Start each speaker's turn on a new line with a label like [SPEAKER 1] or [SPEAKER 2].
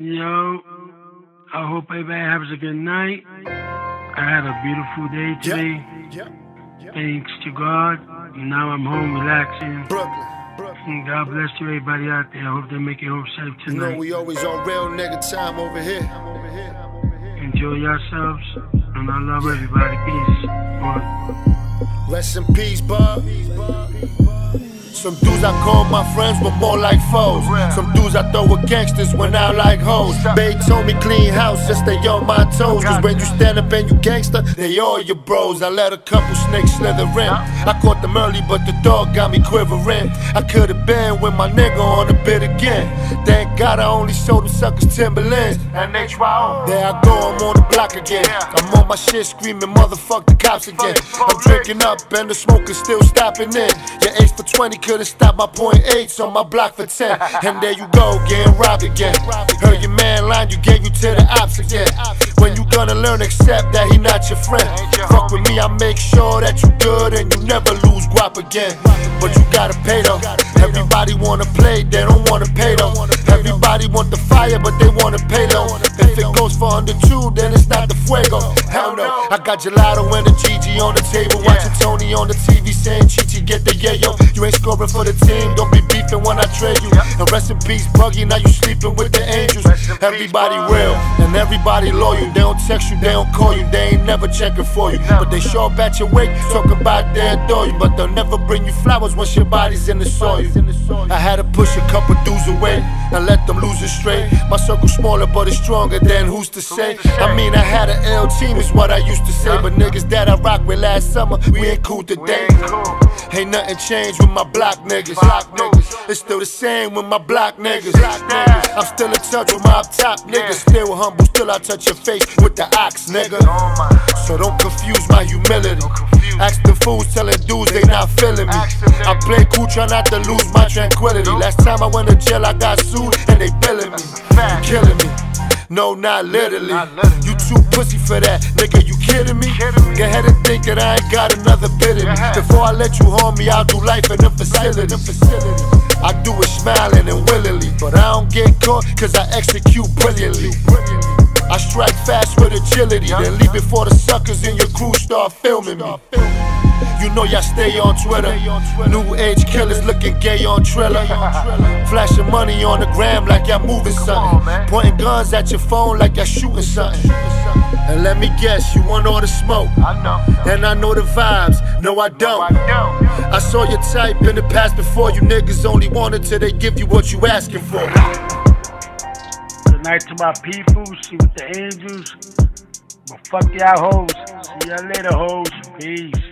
[SPEAKER 1] Yo, I hope everybody has a good night. I had a beautiful day today.
[SPEAKER 2] Yep. Yep.
[SPEAKER 1] Thanks to God. Now I'm home relaxing.
[SPEAKER 2] Brooklyn. Brooklyn.
[SPEAKER 1] God bless you, everybody out there. I hope they make it home safe
[SPEAKER 2] You know
[SPEAKER 1] tonight.
[SPEAKER 2] we always on real nigga time over here.
[SPEAKER 1] Enjoy yourselves. And I love everybody. Peace. One.
[SPEAKER 2] Rest in peace, Bob. Some dudes I call my friends, but more like foes. Some dudes I throw with gangsters went out like hoes. Babe told me clean house, just stay on my toes. Cause when you stand up and you gangster, they all your bros. I let a couple snakes slither in. I caught them early, but the dog got me quivering. I could've been with my nigga on the bit again. Thank God I only sold them suckers Timberlands. And they try There I go, I'm on the block again. I'm on my shit screaming, motherfuck the cops again. I'm drinking up and the smoke is still stopping in. Your ace for 20 couldn't stop my point eights on my block for 10. And there you go, getting robbed again. Heard your man line, you gave you to the ops again. When you gonna learn, accept that he not your friend. Fuck with me, I make sure that you good and you never lose guap again. But you gotta pay though. Everybody wanna play, they don't wanna pay though. Everybody want the fire, but they wanna pay low. If it goes for under two, then it's not the fuego. Hell no. I got gelato and a GG on the table, watching Tony on the TV saying Chichi get the yayo. You ain't scoring for the team, don't be beefing when I trade you. And rest in peace, Buggy. Now you sleeping with the angels. Everybody real and everybody loyal. They don't text you, they don't call you, they ain't never checking for you. But they show up at your wake, talk about they adore you. But they'll never bring you flowers once your body's in the soil. I had to push a couple dudes away and let them lose it straight. My circle smaller, but it's stronger than who's to say. I mean, I had an L team, is what I used to say. But niggas that I rock with last summer, we ain't cool today. Ain't nothing changed with my block niggas. It's still the same with my block niggas. I'm still in touch with my up top niggas. Still humble, still I touch your face with the ox, nigga. So don't confuse my humility. Ask the fools telling dudes they not feeling me. I play cool, try not to lose my tranquility. Last time I went to jail, I got sued and they billing me. You killing me. No, not literally. You too pussy for that, nigga. You kidding me? Go ahead and think that I ain't got another bit in me. Before I let you harm me, I'll do life in the facility. I do it smiling and willingly, but I don't get caught cause I execute brilliantly. I strike fast agility, then leave before the suckers in your crew start filming me. You know y'all stay on Twitter. New age killers looking gay on Triller. Flashing money on the gram like y'all moving something. Pointing guns at your phone like y'all shooting something. And let me guess, you want all the smoke. I know. And I know the vibes. No, I don't. I saw your type in the past before. You niggas only want it till they give you what you asking for.
[SPEAKER 1] Night to my people. See with the angels. But fuck y'all hoes. See y'all later, hoes. Peace.